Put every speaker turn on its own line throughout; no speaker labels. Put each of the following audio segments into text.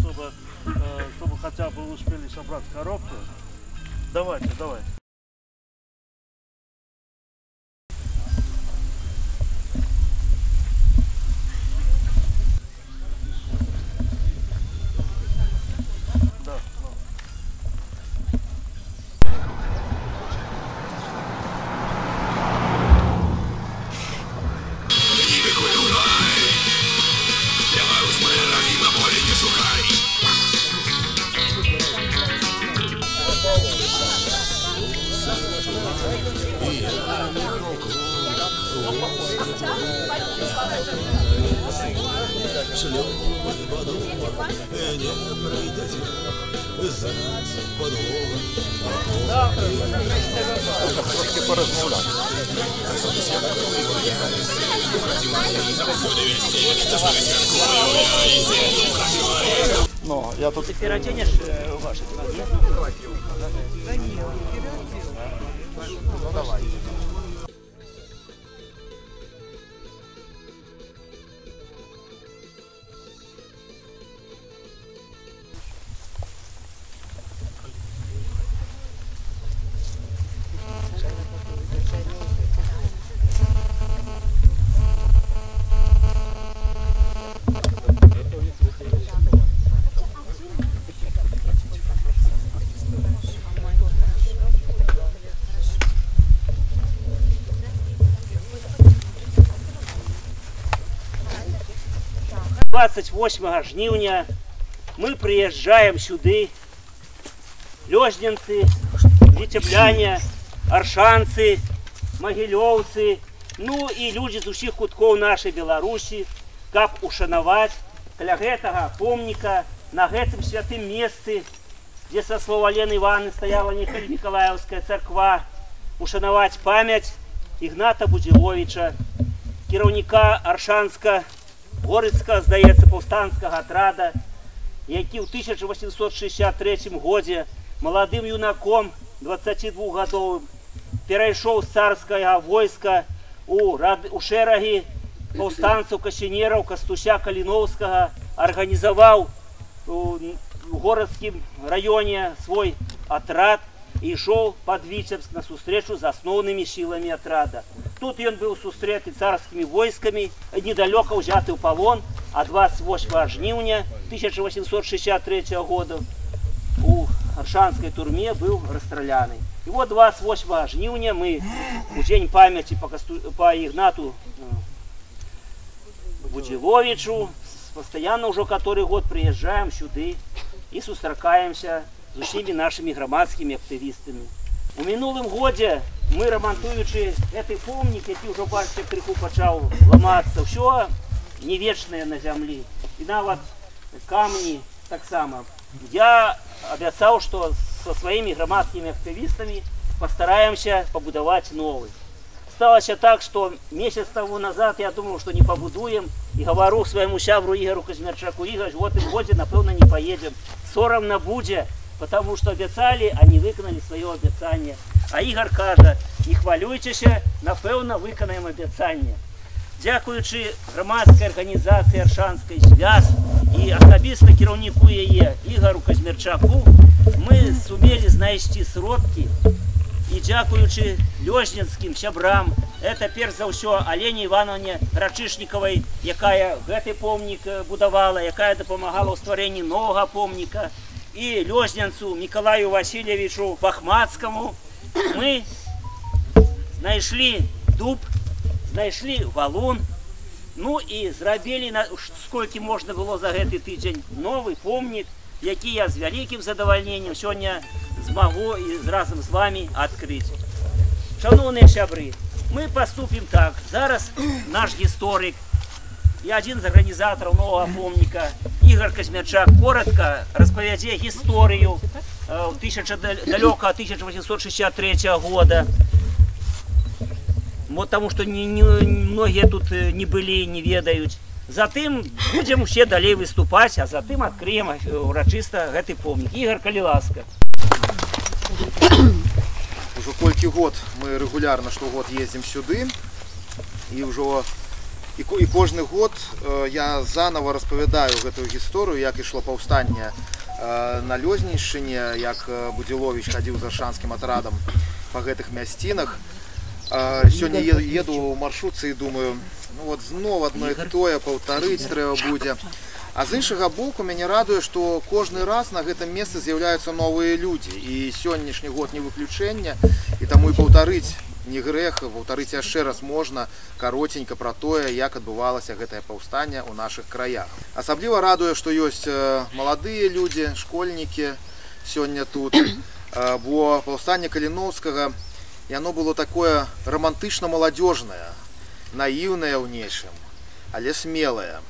чтобы, э, чтобы хотя бы успели собрать коробку. Давайте, давайте. Ну,
я тут...
Ты переоденешь э, ваши ноги?
Ну, давай.
— 28 жніўня мы прыязджаем сюды лёжненцы дзецябляне аршанцы магілёўцы ну і людзі з усіх куткоў нашай беларусі каб ушанаваць каля гэтага помніка на гэтым святым месцы дзе са слова лены иваны стаяла Михаил Миколаевская царква ушанаваць памяць ігната будзіловича кіраўніка аршанска горыцка здаецца паўстанцкага атрада які ў 1863 годзе маладым юнаком 22гадовым перайшоў з царскага войска у, рад... у шэрагі паўстанцаў касінераў кастуся каліноўскага арганізаваў у у горадскім раёне свой атрад і ішоў пад віцебск на сустрэчу з асноўнымі сіламі атрада тут ён быў сустрэты царскімі войскамі недалёка ўзяты ў палон а 28 жніўня 1863 года у аршанскай турме быў расстраляны і вот 28 жніўня мы у дзень памяці па, касту... па ігнату Будзіловічу постоянно ўжо который год прыязджаем сюды і сустракаемся з усімі нашымі грамадскімі актывістамі. У мінулым годзе мы рамантуючы гэты помнік, які ўжо бачыце крыху пачаў ламацца, ўсё не вечнае на зямлі і нават камні таксама. Я абяцаў, што са сваімі грамадскімі актывістамі пастараемся пабудаваць новы. Сталася так, што месяц таму назад я думаў, што не пабудуем і гавару свайму сябру Ігару Казмярчаку Ігаш, в гэтым годзе напэўна не поедем. Сорамна будзе, потому что обяцалі, а не выканалі сваё абяцанне. А Ігар кажа, не хвалюйцеся, напэўна выканаем абяцанне. Дзякуючы грамадскай арганізацыі аршанскай звяз і асабіста кіраўніку яе Ігару Казмярчаку мы сумелі знайсці сродкі і дзякуючы лёжненскім сябрам это перш за ўсё алене ивановне рачышнікавай якая гэты помнік э, будавала якая дапамагала ў стварэнні новага помніка і лёжненцу мікалаю васильевичу бахмацкаму мы знайшлі дуб знайшлі валун ну і зрабілі на сколькі можна было за гэты тыдзень новы помнік які я з вялікім задавальненнем сёння змагу і разам з вами адкрыць. Шановныя сябры, мы поступім так. Зараз наш гісторык і адзін з арганізатараў новага помніка Ігар Казмячак коротко распавядзе гісторыю э, 1000 далёка 1863 года. Вот тому што не, не, многія тут э, не былі, не ведаюць. Затым будзем усе далей выступаць, а затым адкрыем э, урачыста гэты помнік. Ігар, калі ласка.
Уже колькі год мы регулярно штогод ездим сюды і ўжо І, ко- і кожны год э, я заново распавядаю гэтую гісторыю, як ішло паўстанне э, на Лёзнейшчыне, як э, Будзіловіч хадзіў з аршанскім атрадам па гэтых мясцінах. Э, Сёння еду, еду ў маршрутцы і думаю, ну вот зноў адно і тое паўтарыць трэба будзе. А з іншага боку мяне радуе, што кожны раз на гэтым месцы з'яўляюцца новыя людзі і сённяшні год не выключэнне і таму і паўтарыць не грэх, паўтарыць яшчэ раз можна каротенька пра тое, як адбывалася гэтае паўстанне ў нашых краях. Асабліва радуе, што ёсць э, маладыя людзі, школьнікі сёння тут, Э, бо паўстанне Каліноўскага яно было такое романтычна-маладзёжнае, наіўнае ў нечым, але смелае.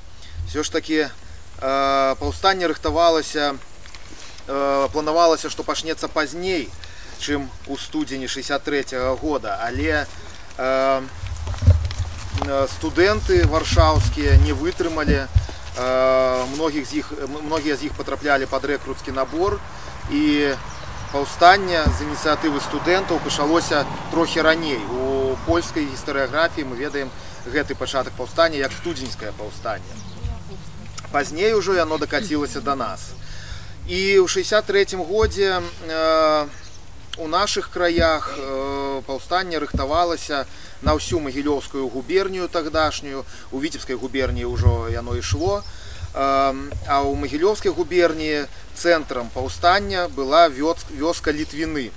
Все ж таки э, паўстанне рыхтавалася, э, планавалася, што пачнецца пазней, чым у студзені 63 -го года, але э, э, студэнты варшаўскія не вытрымалі, э, многіх з іх, многія з іх патраплялі пад рэкруцкі набор і паўстанне з ініцыятывы студэнтаў пачалося трохі раней. У польскай гістарыяграфіі мы ведаем гэты пачатак паўстання як студзеньскае паўстанне. Пазней ужо яно дакацілася да нас. І ў 63 годзе э, у нашых краях э, паўстанне рыхтавалася на ўсю магілёўскую губернію тагдашнюю у віцебскай губерніі ўжо яно ішло э, а ў магілёўскай губерніі цэнтрам паўстання была вёс- вёска літвіны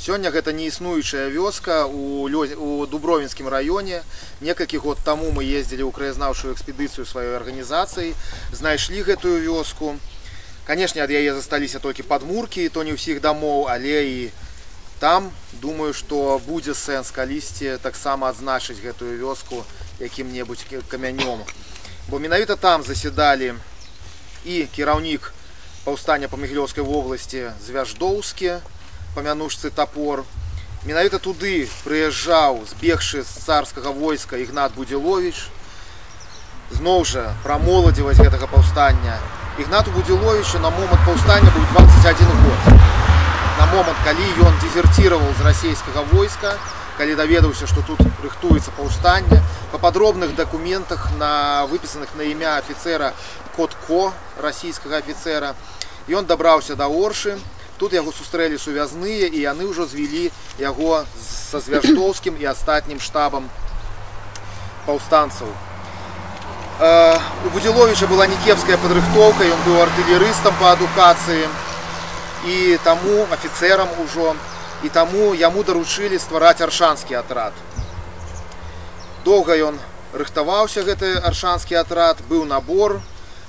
сёння гэта не існуючая вёска у, Лё- у дубровінскім раёне некалькі год таму мы ездзілі ў краязнаўчую экспедыцыю сваёй арганізацыі знайшлі гэтую вёску канешне ад яе засталіся толькі падмуркі то не ўсіх дамоў але і там думаю што будзе сэнс калісьці таксама адзначыць гэтую вёску якім-небудзь кі- камянём бо менавіта там заседалі і кіраўнік паўстання па магілёўскай вобласці звяждоўскі памянушцы тапор менавіта туды прыязджаў збегшы з царскага войска ігнат будзілович зноў жа пра моладзевасць гэтага паўстання ігнату будзіловичу на момант паўстання быў 21 год на момант калі ён дезерціраваў з расійскага войска калі даведаўся што тут рыхтуецца паўстанне па падробных дакументах на выпісаных на імя афіцера котко расійскага афіцера ён дабраўся да оршы тут яго сустрэлі сувязныя і яны ўжо звялі яго са звяждоўскім і астатнім штабам паўстанцаў Э, у будзіловича была некепская падрыхтоўка ён быў артылерыстам па адукацыі і таму афіцэрам ужо і таму яму даручылі ствараць аршанскі атрад доўга ён рыхтаваўся гэты аршанскі атрад быў набор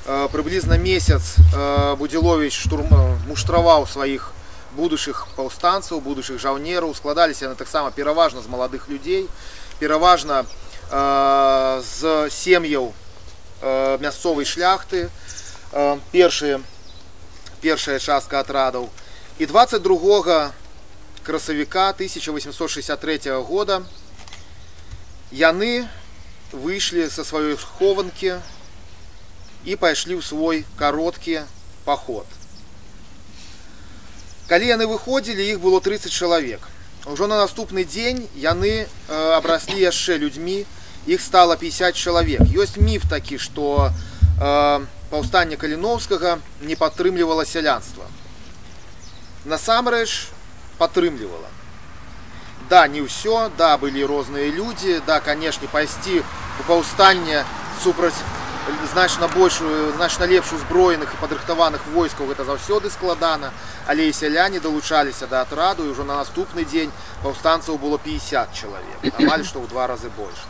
Э, прыблізна месяц э, будзілович штурм э, муштраваў сваіх будучых паўстанцаў будучых жаўнераў складаліся яны таксама пераважна з маладых людзей пераважна э, з сем'яў э, мясцовай шляхты э, першыя першая частка атрадаў і 22 красавіка 1863 года яны выйшлі са сваёй схованкі і пайшлі ў свой кароткі паход калі яны выходзілі іх было 30 чалавек Ужо на наступны дзень яны э, абраслі яшчэ людзьмі іх стала 50 чалавек ёсць міф такі што э, паўстанне каліновскага не падтрымлівала сялянства насамрэч падтрымлівала да не ўсё да былі розныя людзі да канешне пайсці у паўстанне супраць значна большую значна лепш узброеных і падрыхтаваных войскаў гэта заўсёды складана але і сяляне далучаліся да атраду і ўжо на наступны дзень паўстанцаў было 50 чалавек амаль што ў два разы больш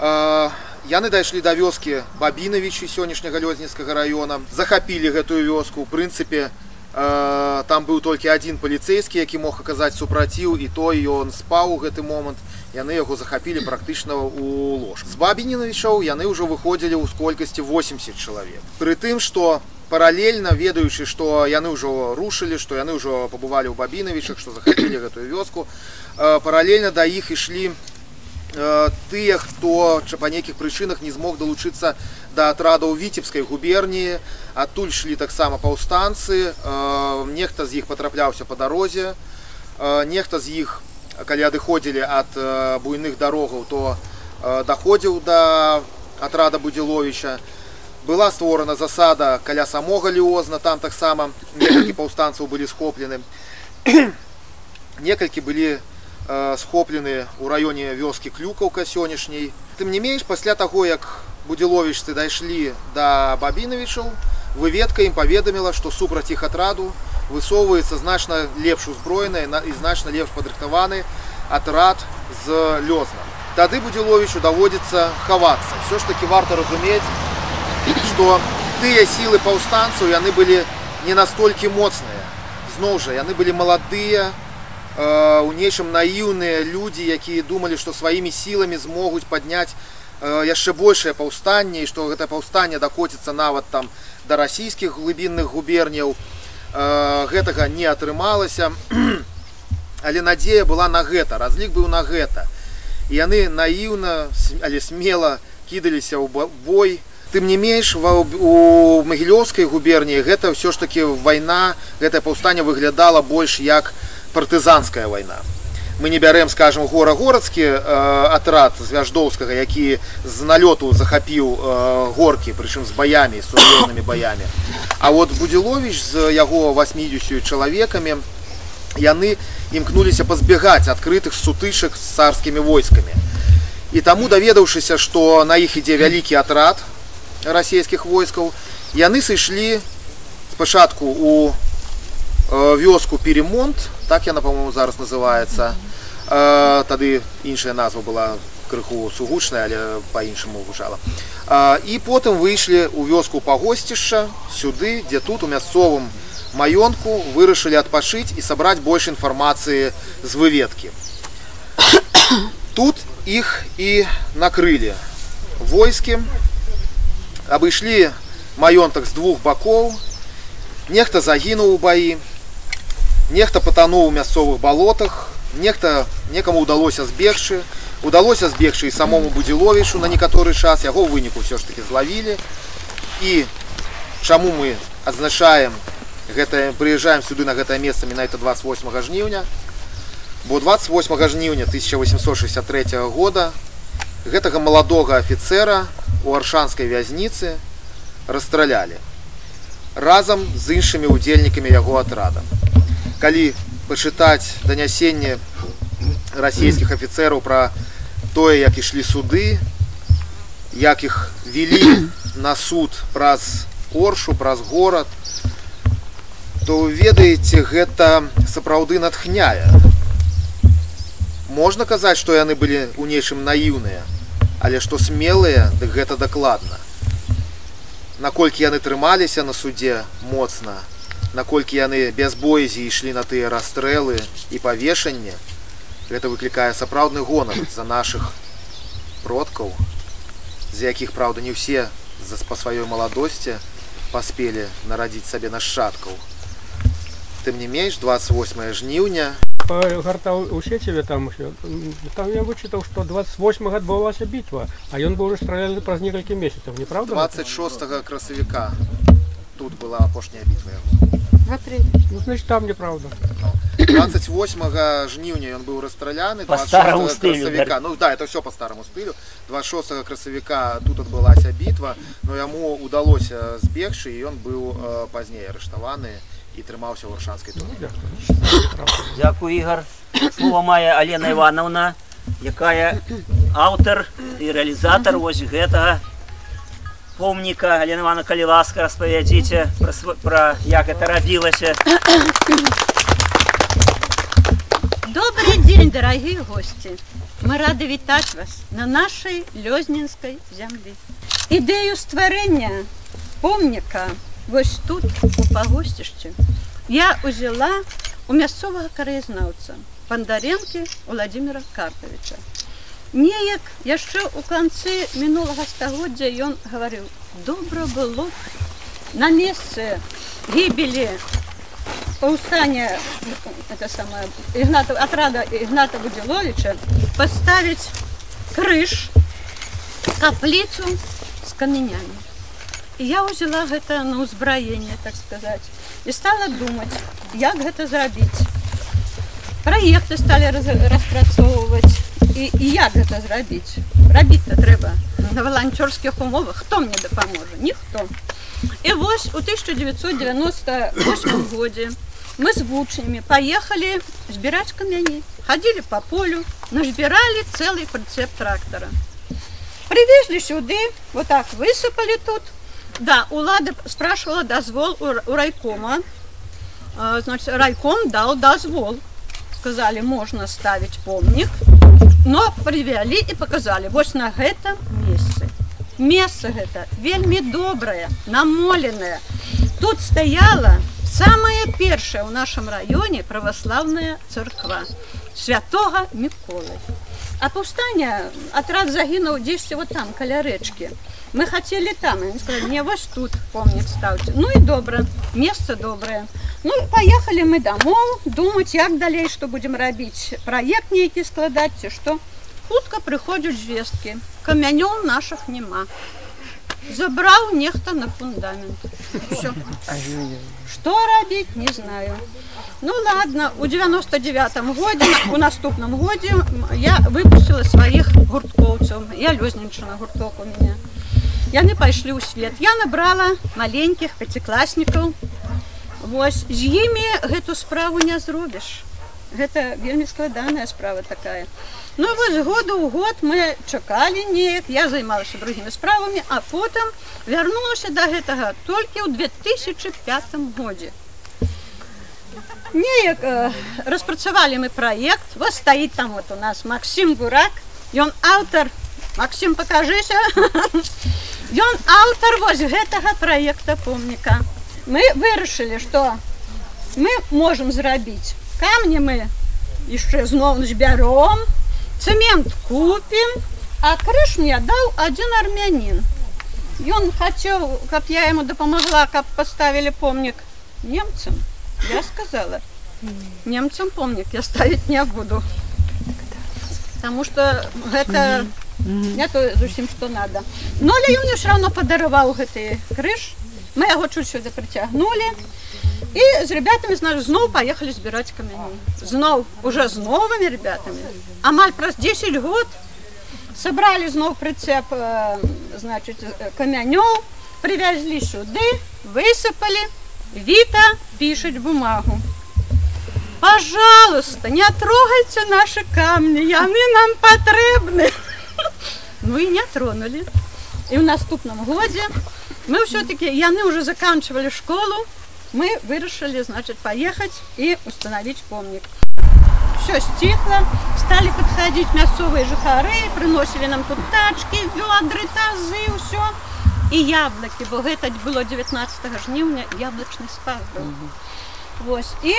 Э, яны дайшлі да вёскі бабінавічы сённяшняга лёзнінскага раёна захапілі гэтую вёску у прынцыпе э, там быў толькі адзін паліцэйскі які мог аказаць супраціў і той ён спаў у гэты момант яны яго захапілі практычна у лож з бабінінавічаў яны ўжо выходзілі ў колькасці 80 чалавек пры тым што паралельна ведаючы што яны ўжо рушылі што яны ўжо пабывалі ў бабінавічах што захапілі гэтую вёску э, паралельна да іх ішлі э, тыя хто ча- па нейкіх прычынах не змог далучыцца да атрадаў віцебскай губерніі адтуль шлі таксама паўстанцы э, нехта з іх патрапляўся па дарозе э, нехта з іх калі адыходзілі ад э, буйных дарогаў то э, даходзіў да атрада Будзіловіча. Была створана засада каля самога Ліозна, там таксама некалькі паўстанцаў былі схоплены. Некалькі былі э, схоплены ў раёне вёскі Клюкаўка сённяшняй. Тым не менш, пасля таго, як будзіловічцы дайшлі да бабінавічаў, выведка ім паведаміла, што супраць іх атраду высоўваецца значна лепш узброены на- і значна лепш падрыхтаваны атрад з лёзнам. Тады будзіловічу даводзіцца хавацца. Все ж таки варта разумець, што тыя сілы паўстанцаў яны былі не настолькі моцныя. Зноў жа яны былі маладыя, э, У нечым наіўныя людзі, якія думалі, што сваімі сіламі змогуць падняць э, яшчэ большее паўстанне што гэта паўстанне дакоціцца нават там да расійскіх глыбінных губерняў. Э, гэтага не атрымалася. Але надзея была на гэта, разлік быў на гэта. І яны наіўна, але смела кідаліся ў бой. Тым не менш ва- у магілёўскай губерніі гэта ўсё ж такі вайна, гэтае паўстанне выглядала больш як партызанская вайна. Мы не бярем скажем гора горадскі э, атрад з вяждоўскага, які з налёту захапіў э, горкі, прычым з баямі, з сур'ёзнымі баямі. А от Будзіловіч з яго 80 чалавекамі яны імкнуліся пазбягаць адкрытых сутычак з царскімі войскамі. І таму даведаўшыся, што на іх ідзе вялікі атрад расійскіх войскаў, яны сышлі спачатку у э, вёску перемонт, так яна по-моему зараз называецца. Э, Тады іншая назва была крыху сугучная, але па-іншаму гучала. Э, І потым выйшлі ў вёску пагосцішча сюды, дзе тут у мясцовым маёнтку вырашылі адпачыць і сабраць больш інфармацыі з выведкі. Тут іх і накрылі войскі, абышлі маёнтак з двух бакоў, нехта загінуў у баі, нехта патануў у мясцовых балотах, нехта некаму ўдалося збегчы, удалося збегчы і самому будзіловічу на некаторы час яго ў выніку ўсё ж таки злавілі. І чаму мы адзначаем гэта прыязджаем сюды на гэтае месца менавіта 28 жніўня, бо 28 жніўня 1863 года гэтага маладога афіцера у аршанскай вязніцы расстралялі разам з іншымі удзельнікамі яго атрада. Калі пачытаць данясенне расійскіх афіцэраў пра тое, як ішлі суды, як іх вялі на суд праз оршу, праз горад, то ведаеце, гэта сапраўды натхняе. Можна казаць, што яны былі ў нечым наіўныя, але што смелыя, дык гэта дакладна наколькі яны трымаліся на судзе моцна, наколькі яны без боязі ішлі на тыя расстрэлы і павешанне, гэта выклікае сапраўдны гонар за нашых продкаў, з якіх праўда не ўсе за па сваёй маладосці паспелі нарадзіць сабе нашчадкаў. Тым не менш 28 жніўня
гартаў у сеціве там усё. М, там я вычытаў што 28 адбывалася бітва а ён быў уже страляны праз некалькі месяцаў не правда
26 красавіка тут была апошняя бітва яго.
В апреле.
ну, значит там неправда
28 жніўня ён быў расстраляны
По
26
старому стылю,
красавіка ну да это все по старому стылю 26 красавіка тут адбылася бітва но яму удалося збегчы і ён быў э, пазней арыштаваны і трымаўся ў аршанскай турме
Дякую, Ігор. Слово мае Алена Івановна, якая аўтар і рэалізатар вось гэтага помніка. Алена Івановна, калі ласка, распавядзіце пра, св- пра як гэта рабілася.
Добрый день, дорогие гости! Мы рады вітаць вас на нашай лёзнінскай зямлі. Ідэю стварэння помніка вось тут у пагосцішчы я узяла у мясцовага караязнаўца Пандаренкі Владимира Карпавіча. Неяк яшчэ ў канцы мінулага стагоддзя ён гаварыў: добра было б на месцы гібелі паўстання это самое Игната, отрада Игната Будиловича поставить крыш, каплицу с каменями. И я взяла гэта на ўзбраенне, так сказать, и стала думать, як гэта зрабіць. Праекты сталі раз, распрацоўваць і, і як гэта зрабіць. Рабіць-то трэба на волонтерских умовах. Хто мне дапаможа? Ніхто. І вось у 1998 годзе мы з вучнямі паехалі збіраць камяні. Хадзілі по полю, назбіралі цэлый прыцеп трактора. Привезли сюды, вот так высыпали тут. Да, улада спрашивала дозвол у, р- у райкома. А, Значит, райком дал дозвол. Сказали, можно ставить помник. Но привели и показали, вот на гэтым месте. Место это вельми доброе, намоленное. Тут стояла самая первая в нашем районе православная церква святого Миколы. А повстання отряд загинув десь вот там, каля речки. Ми хотіли там, і вони сказали, ні, ось тут помник ставте. Ну і добре, місце добре. Ну і поїхали ми домов, думати, як далі, що будемо робити. Проєкт який складати, чи що. Хутко приходять звістки. Каменів наших нема. Забрав нехто на фундамент. Все. Что робить, не знаю. Ну ладно, у 99-м году, у наступном году я выпустила своих гурткоўцаў. Я лёзненчына гурток у меня. Яны пайшлі ў свет. Я набрала маленькіх пяцікласнікаў. Вось з імі гэту справу не зробіш. Гэта вельмі складаная справа такая. Ну вось году ў год мы чакалі неяк, я займалася другімі справамі, а потым вярнулася да гэтага толькі ў 2005 годзе. Неяк э, распрацавалі мы праект. Вот стаіць там вот у нас Максим Бурак. Ён аўтар. Максим, пакажыся. Ён аўтар вось гэтага праекта помніка. Мы вырашылі, што мы можам зрабіць камні мы яшчэ зноў збяром, цэмент купім, а крыж мне даў адзін армянін. Ён хацеў, каб я яму дапамагла, каб паставілі помнік немцам. Я сказала, немцам помнік я ставіць не буду. Таму што гэта не то зусім што надо. Ну але ён мне ўсё равно падараваў гэты крыж. Мы яго чуть сюды прыцягнулі. І з ребятамі знаеш, зноў паехалі збіраць камяні. Зноў уже з новымі ребятамі. Амаль праз 10 год сабралі зноў прыцеп э, значыць э, камянёў, привязлі сюды, высыпалі, Віта пішуць бумагу. Пожалуйста, не трогайте наши камни, яны нам патрэбны. Ну і не тронули. І в наступным годзе мы все-таки, яны уже заканчивали школу, мы вырашили, значит, поехать и установить помник. Все стихло, стали подходить мясцовые жыхары, приносили нам тут тачки, ведры, тазы, все. І яблоки, бо гэта было 19 жніўня, яблочный спас быў. Вось. І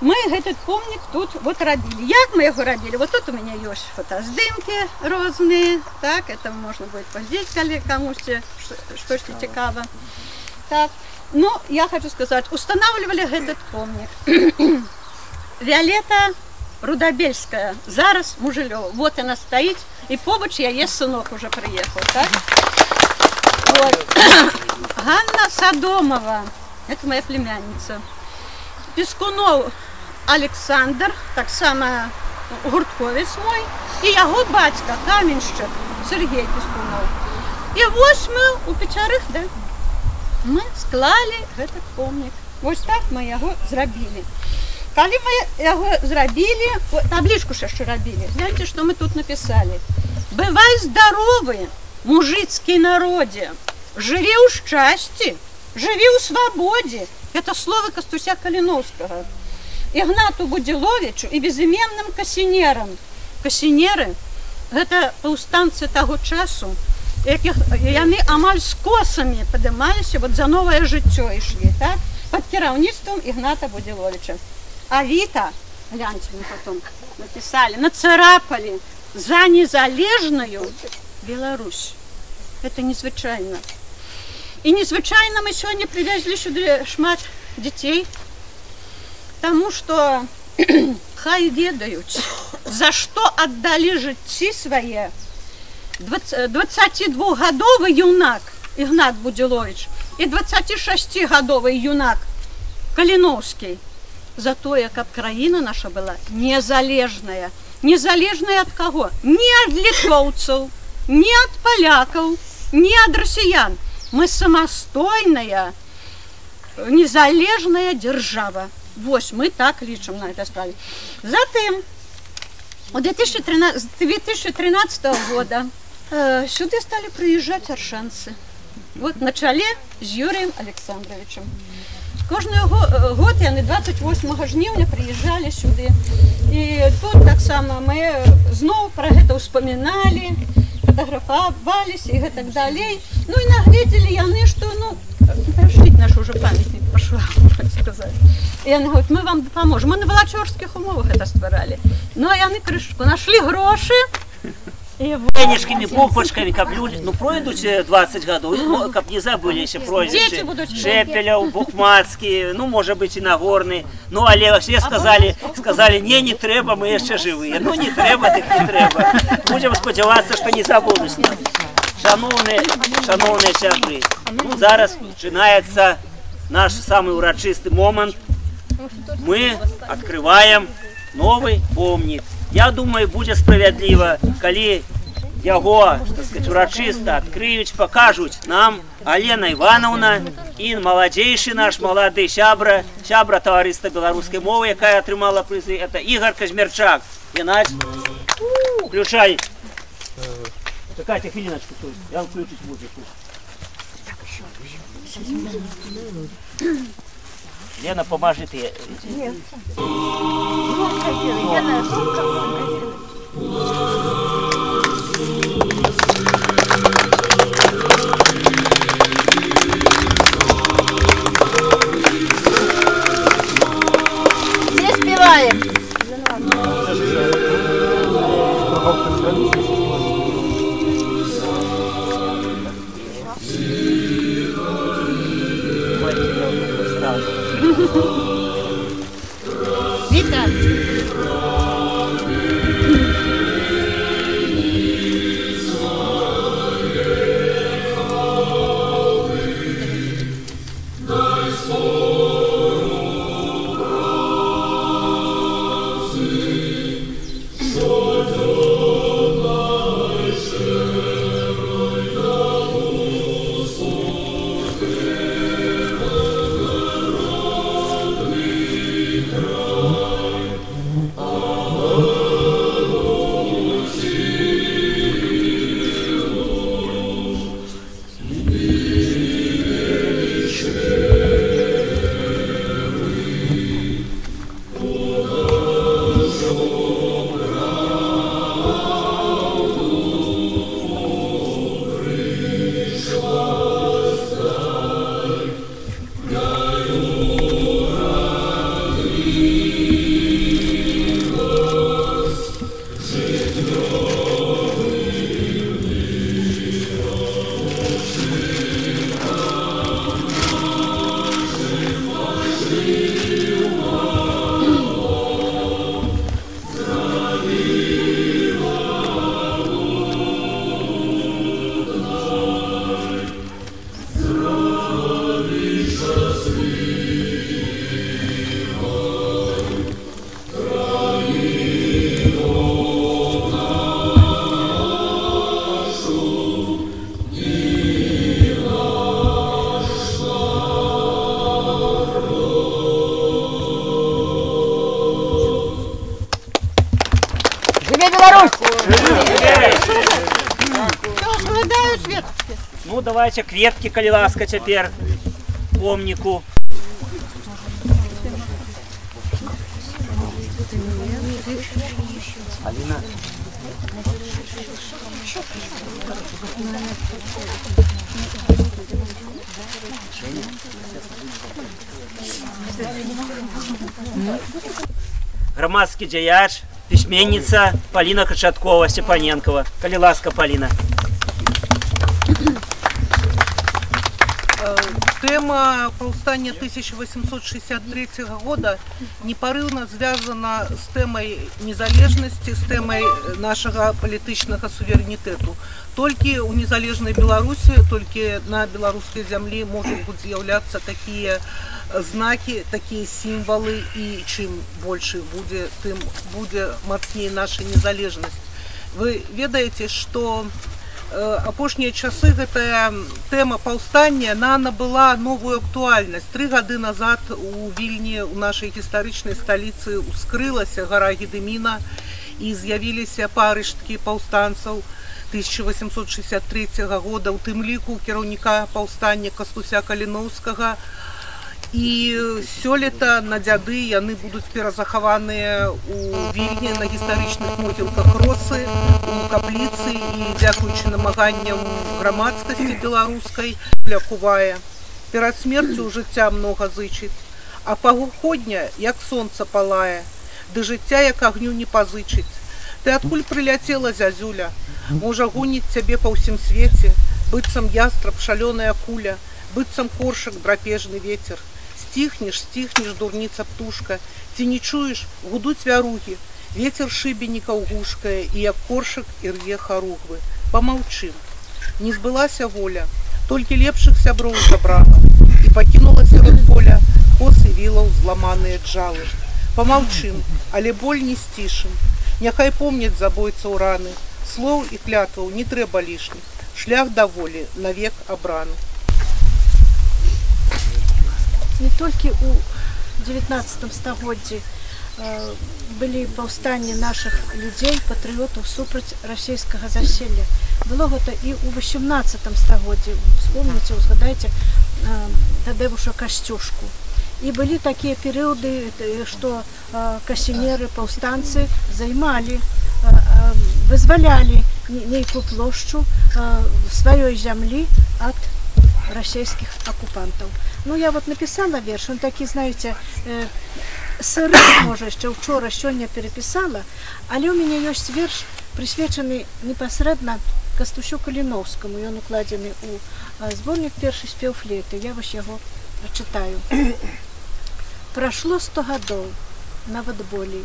мы этот помнік тут вот рабілі. Як мы яго рабілі? Вот тут у меня ёсць фотаздымкі розныя. Так, это можно будет паглядзець, калі камусьці штосьці цікава. Так. Ну, я хочу сказать, устанавливали этот помнік. Виолетта Рудабельская, зараз Мужелёва. Вот она стоит, и побач яе сынок уже приехал, так? Вот. Ганна Садомова, это моя племянница. Пескунов Александр, так само гуртковец мой, и яго бацька, каменшчык Сергей Пескунов. І вось мы у пяцярых, да, мы склалі этот помнік. Вось так мы яго зрабілі. Калі мы яго зрабілі, о, таблічку ж яшчэ рабілі. Гляньце, што мы тут напісалі. Бывай здоровы, мужицкий народе, живи у счастье, живи у свободе. Это слово Костуся Калиновского. Игнату Будиловичу и безыменным кассинерам. Кассинеры – это паўстанцы таго часу, якіх яны амаль з косамі падымаліся вот за новае жыццё ішлі так под кіраўніцтвам Ігната Будиловича. А Віта, гляньте, мы потом написали, нацарапали за незалежную Беларусь. Это незвычайно. І незвычайна мы сёння привезли сюды шмат дзяцей, Таму што хай ведаюць, за што аддалі жыцці свае 22гадовы юнак Ігнат Будзілович і 26гадовы юнак Каліноўскі за тое, каб краіна наша была незалежная, незалежная ад каго, не ад літоўцаў, ні ад палякаў, ні ад расіян. Мы самастойная, незалежная держава. Вось мы так лічым на этой справе. Затым у 2013, 2013 года э, сюды стали приезжать аршанцы. Вот на чале з Юрыем Александровичем. Кожны го- э, год яны 28 жніўня прыязджалі сюды. І тут таксама мы зноў пра гэта ўспаміналі, фотаграфаваліся і гэтак далей. Ну і нагледзелі яны, што ну шыць наш уже памятнік пашла сказаць. І яны говорят, мы вам дапаможам. Мы на валачорскіх умовах гэта стваралі. Ну а яны крышку нашлі грошы. І вот.
Денежками, пупочками, каб люди, ну пройдуть э, 20 годов, ну, каб не забыли еще пройдуть.
Дети будут
Шепелев, Бухмацкий, ну, может быть, и Нагорный. Ну, але все сказали, сказали, не, не треба, мы еще живые. Ну, не треба, так не треба. Будем сподіватися, що не забудуть нас. Шановні, шановні сябри, ну, зараз починається наш самый урочистый момент. Мы открываем новый помнік. Я думаю, буде справедливо, коли його, так сказать, урочисто відкриють, покажуть нам Алена Івановна і молодейший наш молодий сябра, сябра товариства білоруської мови, яка отримала призи, це Ігор Казмірчак. Геннадь, включай. Чекайте хвилиночку, то есть, я вам включить музику. Лена, поможи ты.
开心了，现在都
更开心了。Давайте кветки, коли ласка, теперь помнику. Алина. Громадский дзяяч, письменница Полина Кочаткова, Степаненкова. Коли ласка, Полина.
Тема повстання 1863 года непарыўна звязана з тэмай незалежнасці, з тэмай нашага палітычнага суверэнітэту. Толькі ў незалежнай Беларусі, толькі на беларускай зямлі могуць быць з'яўляцца такія знакі, такія сімвалы і чым больш іх будзе, тым будзе мацней наша незалежнасць. Вы ведаеце, што э, апошнія часы гэтая тэма паўстання на набыла новую актуальнасць тры гады назад у вільні у нашай гістарычнай сталіцы ускрылася гора гедеміна і з'явіліся парышткі паўстанцаў 1863 года у тым ліку кіраўніка паўстання кастуся каліноўскага і сёлета на дзяды яны будуць перазахаваныя у вільні на гістарычных могілках росы у капліцы і дзякуючы намаганням грамадскасці беларускай лякувае перад смерцю жыцця многа зычыць а пагуходня як сонца палае ды жыцця як агню не пазычыць ты адкуль прыляцела зязюля можа гоніць цябе па ўсім свеце быццам ястраб шалёная куля быццам коршак драпежны ветер стихнешь, стихнешь, дурница птушка, ці не чуеш, гудуць вяругі, ветер шыбеніка гушкае і як коршак і рве харугвы. Помаўчым. Не збылася воля, толькі лепшых сяброў забрала і пакінула сярод поля косы вілаў зламаныя джалы. Помаўчым, але боль не сцішым. Няхай помняць забойцаў раны. Слоў і клятваў не трэба лішніх. Шлях да волі навек абраны.
Не толькі у 19 стагоддзі э, былі паўстанні наших людзей патрыётаў супраць расійскага заселля было гэта і ў 18 стагоддзі вспомніце узгадайце э, тадэвуша касцюшку і былі такія перыяды што касінеры паўстанцы займалі вызвалялі нейкую плошчу сваёй зямлі ад расійскіх акупантаў Ну я вот написала верш, он такі, знаете, э, сыры, можа, яшчэ учора сёння перепісала, але ў мяне ёсць верш, прысвечаны непасрэдна кастусю каліноўскаму, ён укладзены ў зборнік першы спеў флейты, я вось яго прачытаю. Прашло сто гадоў, нават болей,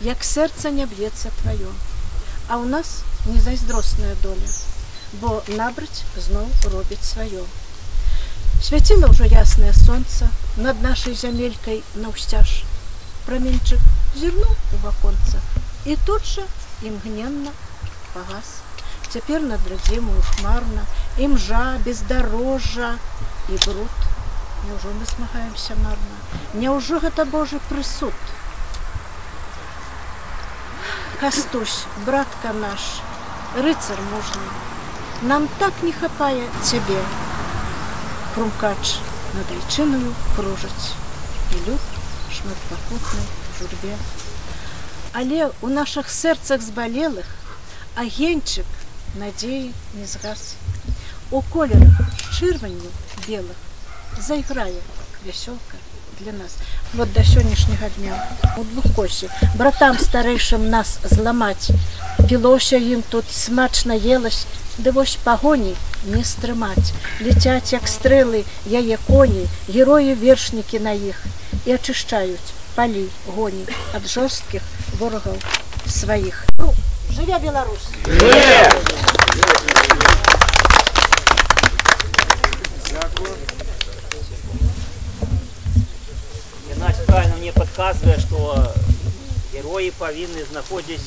як сэрца не б'ецца тваё, а ў нас незайздросная доля, бо набраць зноў робіць сваё. Свяціло ўжо яснае сонца над нашай зямелькай наўсцяж. Праменьчык зірнуў у ваконца і тут жа імгненна пагас. Цяпер над радзіму хмарна, імжа, бездарожжа і бруд. Няўжо мы змагаемся марна. Няўжо гэта Божы прысуд. Кастусь, братка наш, рыцар мужны, нам так не хапае цябе, крумкач над айчынаю кружаць і люд шматпакутнай журбе. Але ў нашых сэрцах збалелых агеньчык надзеі не згас. У колерах чырванню белых зайграе вясёлка для нас. Вот да сённяшняга дня у двухкосе братам старэйшым нас зламаць. Пілося ім тут смачна елась, ды вось пагоні не стрымаць летяць як стрэлы яе коні героі вершнікі на іх і ачышчаюць палі гоні ад жорсткіх ворагаў сваіх ну, жывя Беларусь
Геннадий правильно мне подсказывает, что герои повинны знаходить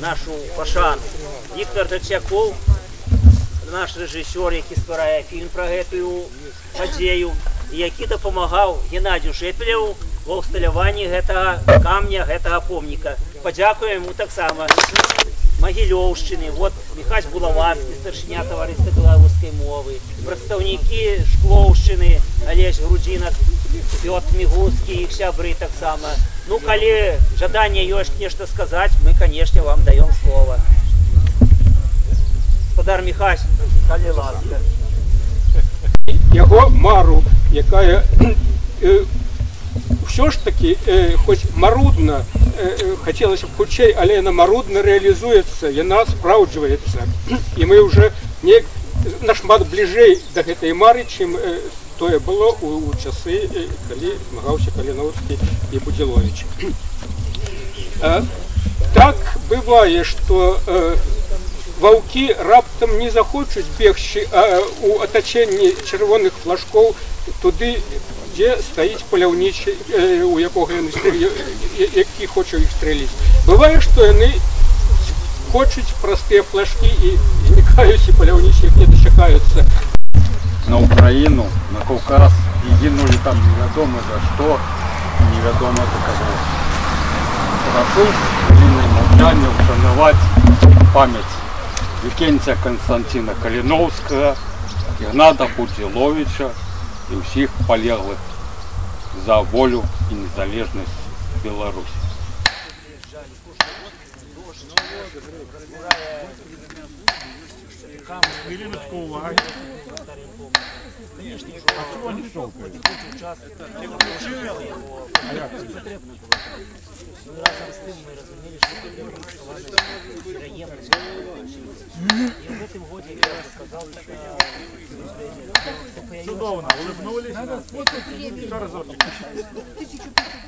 нашу пашану. Віктор Тачаков наш рэжысёр які стварае фільм пра гэтую падзею які дапамагаў геннадзю шепелеву ва ўсталяванні гэтага камня гэтага помніка. Падзякуем ему таксама магілёўшчыны вот міхась булавацкі старшыня таварыства беларускай мовы прадстаўнікі шклоўшчыны алесь грудзінак пёт мігускі іх сябры таксама. Ну калі жаданне ёсць нешта сказаць мы канешне вам даём слова Господар Міхась, калі ласка.
Яго мару, якая ўсё ж такі хоць марудна хацелася б хутчэй, але яна марудна рэалізуецца, яна спраўджваецца. І мы ўжо не нашмат бліжэй да гэтай мары, чым тое было ў часы, калі змагаўся каліноўскі і будзілович. Так бывае, што ваўкі раптом не захочуць бегчы а, у атачэнні чырвоных флажкоў туды дзе стаіць паляўнічы у якого они стреляют, які хоча іх стрэліць бывае што яны скочыць простыя флажкі і знікаюць і паляўнічых не дачакаюцца
на Украину, на Кавказ і гінулі там неведомо за что, неведомо, за каго прошу хвіліннай маўчання ўшанаваць памяць Вікенця Константина Калиновского, Игната Путіловича и всех полеглих за волю и незалежність Беларуси
собирали в прошлый год, дождь, Новый год, разбирая камни. Милиночка уваги. Конечно, а чего они щелкают? А я Мы разом с тем мы разумели, что это сыроемность. И в этом году я рассказал еще... Чудовно, улыбнулись. Еще разок. Тысячу пятьсот.